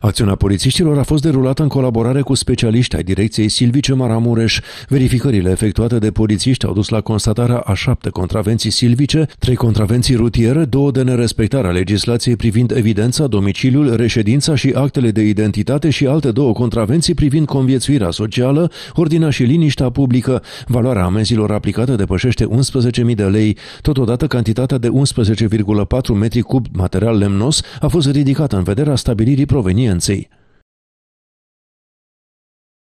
Acțiunea polițiștilor a fost derulată în colaborare cu specialiști ai direcției Silvice Maramureș. Verificările efectuate de polițiști au dus la constatarea a șapte contravenții silvice, trei contravenții rutiere, două de nerespectare a legislației privind evidența, domiciliul, reședința și actele de identitate și alte două contravenții privind conviețuirea socială, ordinea și liniștea publică. Valoarea amenzilor aplicate depășește 11.000 de lei. Totodată, cantitatea de 11,4 metri cub material lemnos a fost ridicată în vederea stabilirii resiliency.